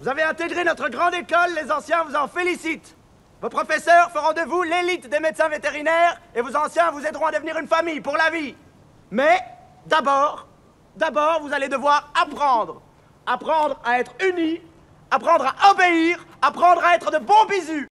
Vous avez intégré notre grande école, les anciens vous en félicitent. Vos professeurs feront de vous l'élite des médecins vétérinaires et vos anciens vous aideront à devenir une famille pour la vie. Mais, d'abord, d'abord, vous allez devoir apprendre. Apprendre à être unis, apprendre à obéir, apprendre à être de bons bisous.